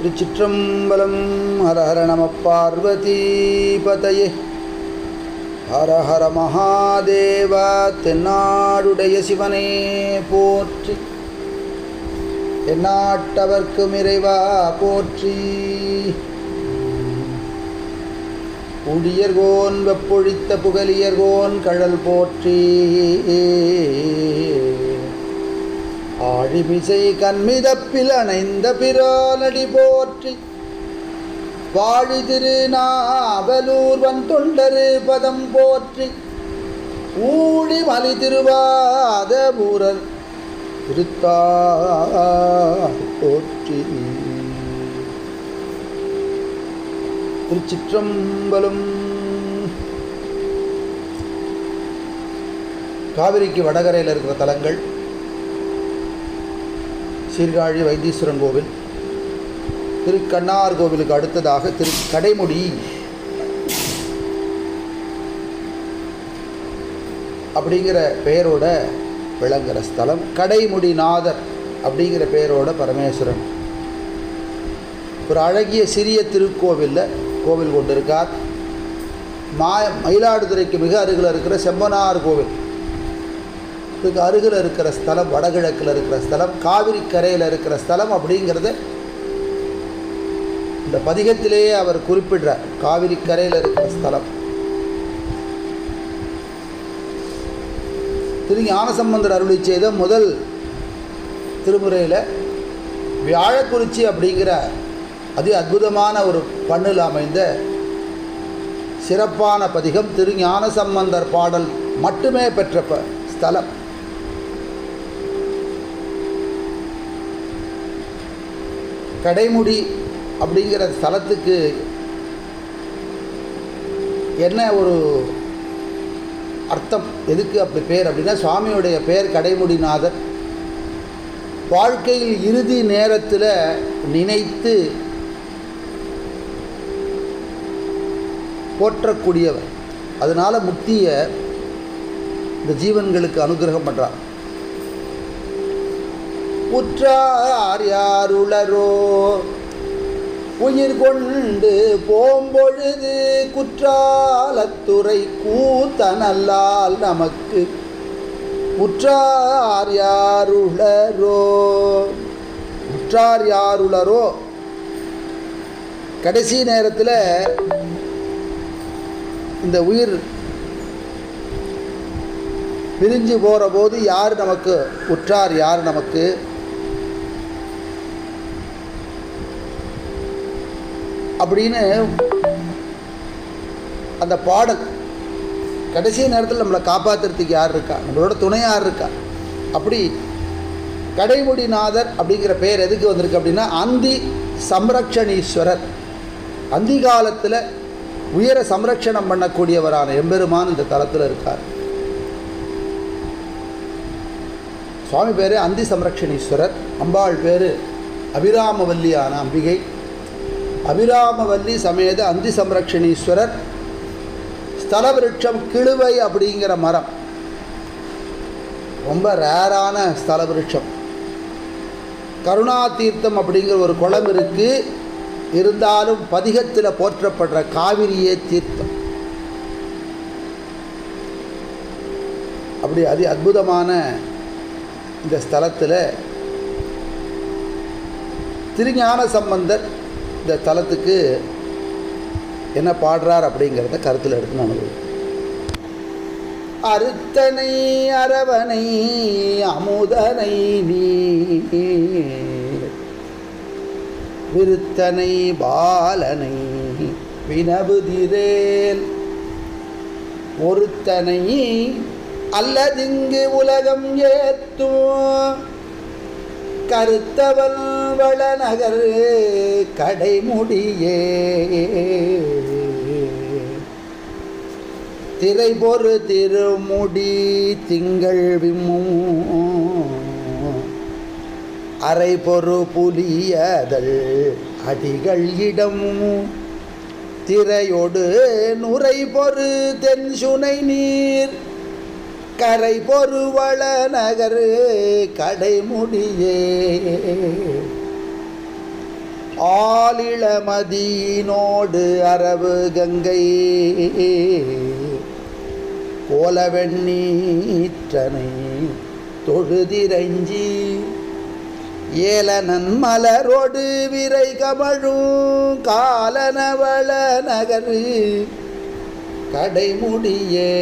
திருச்சிற்றம்பலம் ஹர ஹர நம பார்வதி பதயே. ஹர ஹர மகாதேவா தென்னாடுடைய சிவனே போற்றி. தென்னாட்டவர்க்கும் இறைவா போற்றி. புடியர்கோன் வெப்பொழித்த புகலியர்கோன் கழல் போற்றி. ஆழிமிசை கண்மிதப்பில் அணைந்த பிரானடி போற்றி. வாழி திரு வன் தொண்டரு பதம் போற்றி. ஊழி மலி திருவாத ஊரர் திருத்தா போற்றி. திருச்சிற்றம்பலம் காவிரிக்கு வடகரையில் இருக்கிற தலங்கள் சீர்காழி வைத்தீஸ்வரன் கோவில். திரு கண்ணார் கோவிலுக்கு அடுத்ததாக திரு கடைமுடி. அப்படிங்கிற பெயரோட விளங்குகிற ஸ்தலம் கடைமுடிநாதர் அப்படிங்கிற பெயரோட பரமேஸ்வரன். ஒரு அழகிய சிறிய திருக்கோவிலில் கோவில் கொண்டிருக்கார். மா மயிலாடுதுறைக்கு மிக அருகில் இருக்கிற செம்பனார் கோவில். இதுக்கு அருகில் இருக்கிற ஸ்தலம் வடகிழக்கில் இருக்கிற ஸ்தலம் காவிரி கரையில் இருக்கிற ஸ்தலம் அப்படிங்கிறத இந்த பதிகத்திலேயே அவர் குறிப்பிடுறார். காவிரி கரையில் இருக்கிற ஸ்தலம். திரு ஞானசம்பந்தர் அருளி செய்த முதல் திருமுறையில் வியாழக்குறிச்சி அப்படிங்கிற அதி அற்புதமான ஒரு பண்ணில் அமைந்த சிறப்பான பதிகம் திரு ஞானசம்பந்தர் பாடல் மட்டுமே பெற்ற ப ஸ்தலம். கடைமுடி அப்படிங்கிற ஸ்தலத்துக்கு என்ன ஒரு அர்த்தம்? எதுக்கு அப்படி பேர்? அப்படின்னா சுவாமியுடைய பெயர் கடைமுடிநாதர். வாழ்க்கையில் இறுதி நேரத்தில் நினைத்து போற்றக்கூடியவர். அதனால் முக்தியை இந்த ஜீவன்களுக்கு அனுகிரகம் பண்ணுறார் உற்றார் யாருளரோ? உயிர் கொண்டு போம்பொழுது குற்றாலத்துறை கூத்தனல்லால் நமக்கு உற்றார் யாருளரோ? உற்றார் யாருளரோ? கடைசி நேரத்தில் இந்த உயிர் பிரிஞ்சு போகிற போது யார் நமக்கு? உற்றார் யார் நமக்கு? அப்படின்னு அந்த பாடல் கடைசி நேரத்தில் நம்மளை காப்பாற்றுறதுக்கு யார் இருக்கா? நம்மளோட துணை யார் இருக்கா? அப்படி கடைமுடிநாதர் அப்படிங்கிற பெயர் எதுக்கு வந்திருக்கு அப்படின்னா அந்தி சம்ரக்ஷணீஸ்வரர். அந்தி காலத்தில் உயர சம்ரக்ஷணம் பண்ணக்கூடியவரான எம்பெருமான் இந்த தலத்தில் இருக்கார். சுவாமி பேர் அந்தி சம்ரக்ஷணீஸ்வரர். அம்பாள் பேர் அபிராமவல்லியான அம்பிகை. அபிராமவல்லி சமேத அந்தி சம்ரக்ஷணீஸ்வரர் ஸ்தல விருட்சம் கிழுவை அப்படிங்கிற மரம். ரொம்ப ரேரான ஸ்தல விருட்சம் கருணா தீர்த்தம் அப்படிங்கிற ஒரு குளம் இருக்குது இருந்தாலும் பதிகத்தில் போற்றப்படுற காவிரியே தீர்த்தம். அப்படி அதி அற்புதமான இந்த ஸ்தலத்தில் திருஞான சம்பந்தர் இந்த தலத்துக்கு என்ன பாடுறார் அப்படிங்கிறத கருத்தில் எடுத்து நான் அறுத்தனை அரவனை அமுதனை நீ விருத்தனை பாலனை வினவுதிரேல் ஒருத்தனை அல்லதிங்கு உலகம் ஏத்தும். கருத்தவன் வளநகர் கடைமுடியே. திரை பொறு திருமுடி திங்கள் விம்மும் அரை பொறு புலியதல் அடிகள் இடமும் திரையொடு நுரை பொறு தென் சுனை நீர். கரை பொருவள நகர் கடைமுடியே. ஆலிளமதியினோடு அரவு கங்கை. கோலவெண்ணீற்றனை தொழுதிரஞ்சி. ஏலனன் மலரோடு விரை கமழும் காலனவள நகரு கடைமுடியே.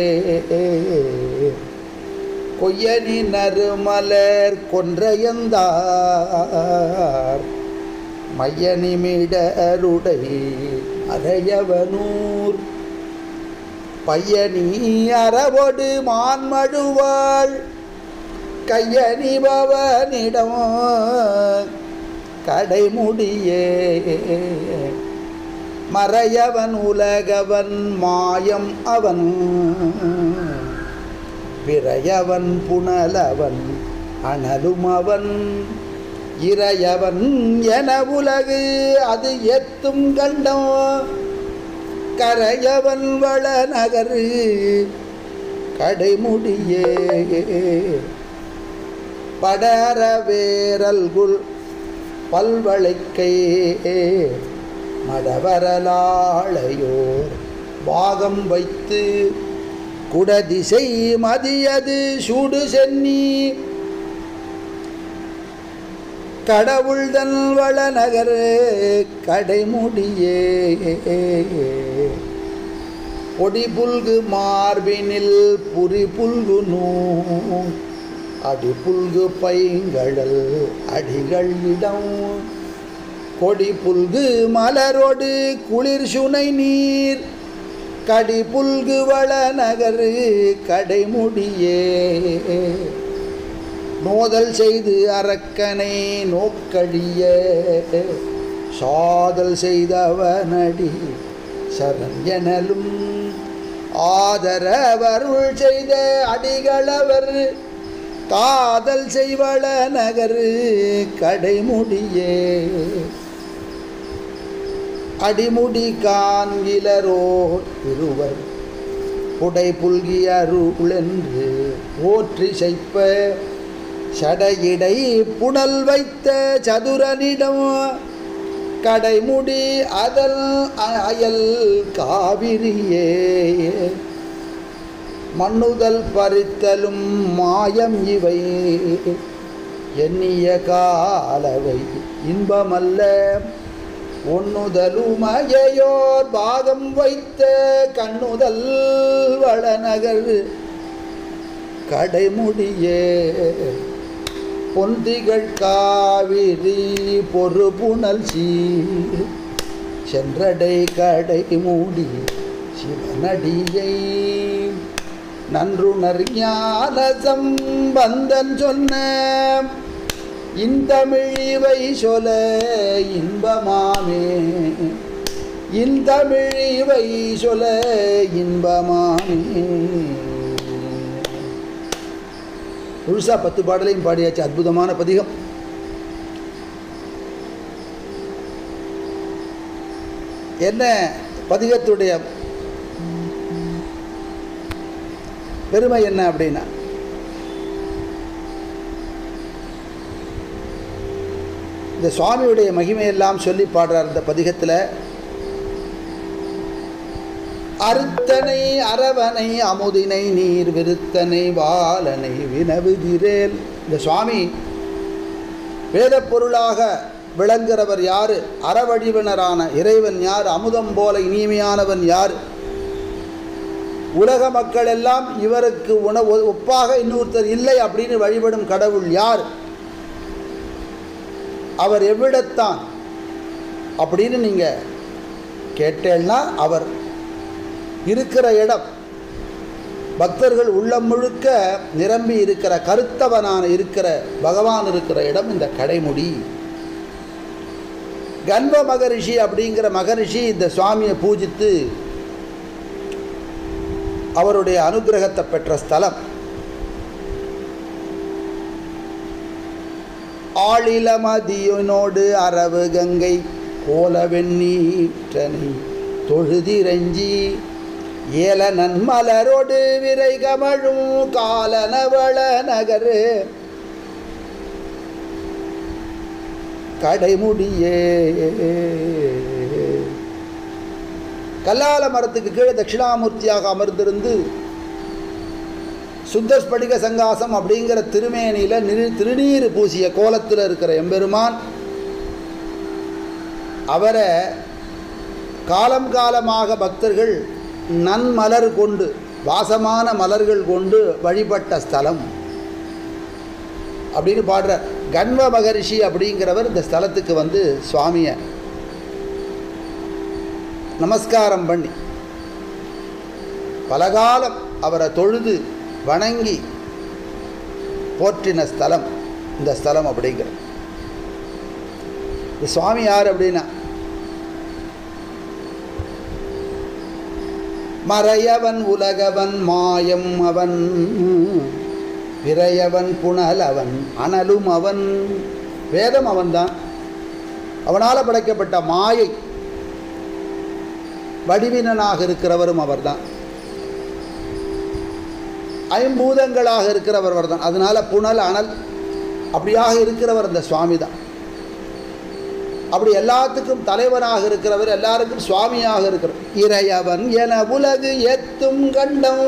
கொய்யனி நறுமலர் கொன்றையந்தார். மையனிமிடருடை அறையவனூர். பையனி அறவொடு மான்மழுவாள். கையணிபவனிடம் கடைமுடியே. மறையவன் உலகவன் மாயம் அவன். பிறையவன் புனலவன் அனலும் அவன் இறையவன் என உலகு அது எத்தும் கண்டம் கரையவன் வள நகரு கடைமுடியே. படர வேரல்குள் பல்வளைக்கை. மடவரலாளையோர் பாகம் வைத்து குடதிசை மதியது சூடு சென்னி. கடவுள்தன் வளநகர் கடைமுடியே. பொடி புல்கு மார்பினில் புரி புல்கு நூ. அடி புல்கு பைங்கடல் அடிகள் இடம். கொடி புல்கு மலரோடு குளிர் சுனை நீர். கடி புல்கு வள நகரு கடைமுடியே. நோதல் செய்து அரக்கனை நோக்கடிய. சாதல் செய்தவனடி சரண் எனலும். ஆதரவருள் செய்த அடிகளவர் காதல் செய்வள நகரு கடைமுடியே. அடிமுடி காண்கிலரோ இருவர். புடை புல்கிய அருளென்று ஓற்றி செய்ப்ப. சடையிடை புனல் வைத்த சதுரனிடம். கடைமுடி அதல் அயல் காவிரியே. மண்ணுதல் பறித்தலும் மாயம் இவை. எண்ணிய காலவை இன்பமல்ல. ஒன்னுதலுமையோர் பாகம் வைத்த கண்ணுதல் வளநகர் கடைமுடியே. பொந்திகள் காவிரி பொறுப்புணல் புனல் சென்றடை கடை மூடி சிவனடியை. நன்றுணர் ஞான சம்பந்தன் சொன்ன இந்தமிழிவை சொல இன்பமாமே. இந்தமிழிவை சொல இன்பமாமே. முழுசாக பத்து பாடலையும் பாடியாச்சு அற்புதமான பதிகம். என்ன பதிகத்துடைய பெருமை என்ன அப்படின்னா இந்த சுவாமியுடைய மகிமையெல்லாம் சொல்லி பாடுறார் இந்த பதிகத்தில். அறுத்தனை அரவனை அமுதினை நீர் விருத்தனை வாலனை வினவுதிரேல் இந்த சுவாமி வேத பொருளாக விளங்குறவர் யார்? அறவடிவனரான இறைவன் யார்? அமுதம் போல இனிமையானவன் யார்? உலக மக்கள் எல்லாம் இவருக்கு உண ஒப்பாக இன்னொருத்தர் இல்லை அப்படின்னு வழிபடும் கடவுள் யார்? அவர் எவ்விடத்தான்? அப்படின்னு நீங்கள் கேட்டேன்னா அவர் இருக்கிற இடம் பக்தர்கள் உள்ளம் முழுக்க நிரம்பி இருக்கிற கருத்தவனான இருக்கிற பகவான் இருக்கிற இடம் இந்த கடைமுடி. கண்ப மகரிஷி அப்படிங்கிற மகரிஷி இந்த சுவாமியை பூஜித்து அவருடைய அனுகிரகத்தை பெற்ற ஸ்தலம். ஆளிலமதியனோடு அரவு கங்கை கோலவெண்ணீற்றனை தொழுதிரஞ்சி. ஏல நன்மலரோடு விரை கமழும் காலனவள நகர். கடைமுடியே. கல்லால மரத்துக்கு கீழே தட்சிணாமூர்த்தியாக அமர்ந்திருந்து சுத்த ஸ்படிக சங்காசம் அப்படிங்கிற திருமேனியில் நிரு திருநீர் பூசிய கோலத்தில் இருக்கிற எம்பெருமான் அவரை காலம் காலமாக பக்தர்கள் நன்மலர் கொண்டு வாசமான மலர்கள் கொண்டு வழிபட்ட ஸ்தலம். அப்படின்னு பாடுற கண்வ மகரிஷி அப்படிங்கிறவர் இந்த ஸ்தலத்துக்கு வந்து சுவாமியை நமஸ்காரம் பண்ணி பலகாலம் அவரை தொழுது வணங்கி போற்றின ஸ்தலம் இந்த ஸ்தலம் அப்படிங்கிறது. இந்த சுவாமி யார் அப்படின்னா? மறையவன் உலகவன் மாயம் அவன் பிறையவன் புனல் அவன் அனலும் அவன் வேதம் அவன்தான். அவனால் படைக்கப்பட்ட மாயை வடிவினனாக இருக்கிறவரும் அவர்தான். ஐம்பூதங்களாக இருக்கிறவர் அவர்தான் அதனால் புனல் அனல் அப்படியாக இருக்கிறவர் அந்த சுவாமி தான். அப்படி எல்லாத்துக்கும் தலைவராக இருக்கிறவர் எல்லாருக்கும் சுவாமியாக இருக்கிறவர். இறையவன் என உலகு ஏத்தும் கண்டம்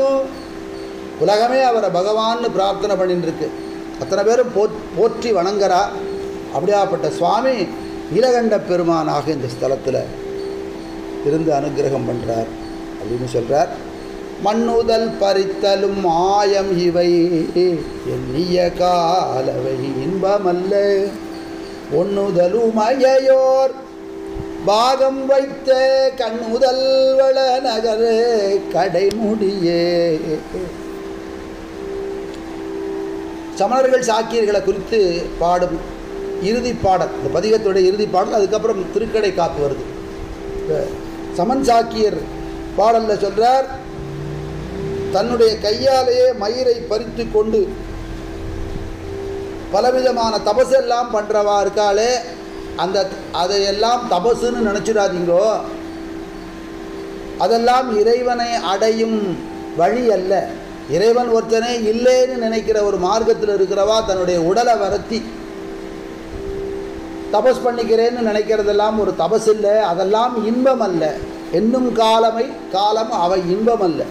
உலகமே அவரை பகவான்னு பிரார்த்தனை பண்ணிட்டுருக்கு அத்தனை பேரும் போ போற்றி வணங்குறா. அப்படியாப்பட்ட சுவாமி நீலகண்ட பெருமானாக இந்த ஸ்தலத்தில் இருந்து அனுகிரகம் பண்ணுறார் அப்படின்னு சொல்கிறார் மண்ணுதல் பறித்தலும் மாயம் இவை. எண்ணிய காலவை இன்பமல்ல. ஒண்ணுதலுமயோர் பாகம் வைத்த கண்ணுதல் வள நகர கடைமுடியே. சமணர்கள் சாக்கியர்களை குறித்து பாடும் இறுதி பாடல் இந்த பதிகத்துடைய இறுதி பாடல் அதுக்கப்புறம் திருக்கடை காப்பு வருது. சமன் சாக்கியர் பாடலில் சொல்கிறார் தன்னுடைய கையாலேயே மயிரை பறித்து கொண்டு பலவிதமான தபசு எல்லாம் பண்ணுறவா இருக்காளே அந்த அதையெல்லாம் தபசுன்னு நினச்சிடாதீங்களோ அதெல்லாம் இறைவனை அடையும் வழி அல்ல. இறைவன் ஒருத்தனே இல்லைன்னு நினைக்கிற ஒரு மார்க்கத்தில் இருக்கிறவா தன்னுடைய உடலை வருத்தி தபஸ் பண்ணிக்கிறேன்னு நினைக்கிறதெல்லாம் ஒரு தபஸ் இல்லை அதெல்லாம் இன்பம் அல்ல. என்னும் காலமை காலம் அவை இன்பம் அல்ல.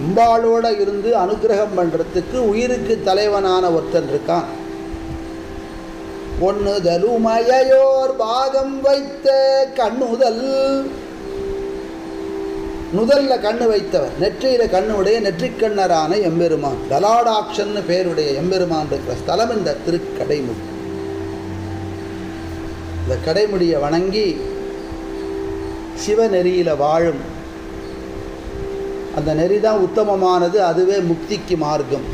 அம்பாளோட இருந்து அனுகிரகம் பண்ணுறதுக்கு உயிருக்கு தலைவனான ஒருத்தன் இருக்கான். ஒண்ணுதலுமயோர் பாகம் வைத்த கண்ணுதல். நுதல்ல கண்ணு வைத்தவர் நெற்றியில கண்ணுடைய நெற்றிக்கண்ணரான எம்பெருமான் தலாடாக்ஷன்னு பேருடைய எம்பெருமான் இருக்கிற ஸ்தலம் இந்த திருக்கடைமுடி. இந்த கடைமுடியை வணங்கி சிவநெறியில வாழும் அந்த நெறி தான் உத்தமமானது அதுவே முக்திக்கு மார்க்கம்.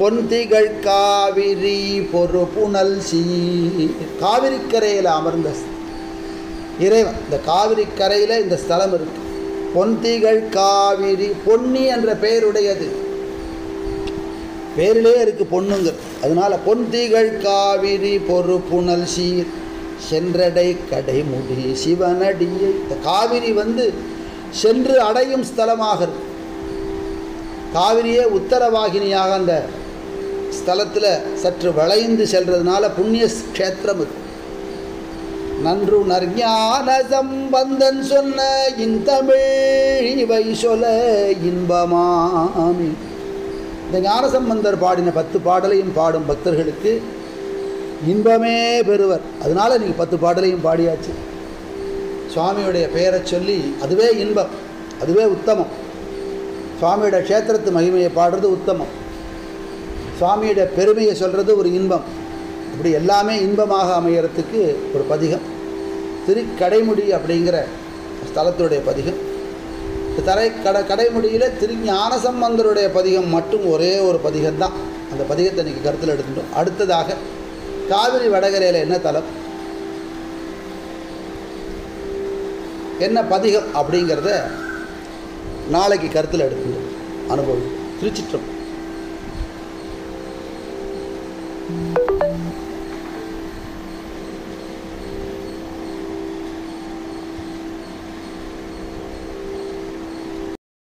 பொன்திகள் காவிரி பொறு புனல் சீ காவிரிக்கரையில் அமர்ந்த இறைவன். இந்த காவிரிக்கரையில் இந்த ஸ்தலம் இருக்கு. பொன்திகள் காவிரி பொன்னி என்ற பெயருடையது. பேரிலே இருக்கு பொண்ணுங்கிறது அதனால பொன்திகள் காவிரி பொறு புனல் சீர். சென்றடை கடைமுடி சிவனடியை. இந்த காவிரி வந்து சென்று அடையும் ஸ்தலமாக காவிரியே உத்தரவாகினியாக அந்த ஸ்தலத்தில் சற்று வளைந்து செல்றதுனால புண்ணிய க்ஷேத்திரம் இது. நன்று நற்ஞான சம்பந்தன் சொன்ன இந்தமிழ் இவை சொல இன்பமாமி. இந்த ஞானசம்பந்தர் பாடின பத்து பாடலையும் பாடும் பக்தர்களுக்கு இன்பமே பெறுவர். அதனால நீங்கள் பத்து பாடலையும் பாடியாச்சு. சுவாமியுடைய பெயரை சொல்லி அதுவே இன்பம் அதுவே உத்தமம். சுவாமியோட க்ஷேத்திரத்து மகிமையை பாடுறது உத்தமம். சுவாமியோட பெருமையை சொல்கிறது ஒரு இன்பம். இப்படி எல்லாமே இன்பமாக அமையறதுக்கு ஒரு பதிகம். திருக்கடைமுடி அப்படிங்கிற ஸ்தலத்துடைய பதிகம். இந்த தரை கடை கடைமுடியில் திரு ஞானசம்பந்தருடைய பதிகம் மட்டும் ஒரே ஒரு பதிகம் தான் அந்த பதிகத்தை இன்றைக்கி கருத்தில் எடுத்துட்டோம். அடுத்ததாக காவிரி வடகரையில் என்ன தலம்? என்ன பதிகம் அப்படிங்கிறத நாளைக்கு கருத்தில் எடுத்துக்கணும் அனுபவம் திருச்சிற்றம்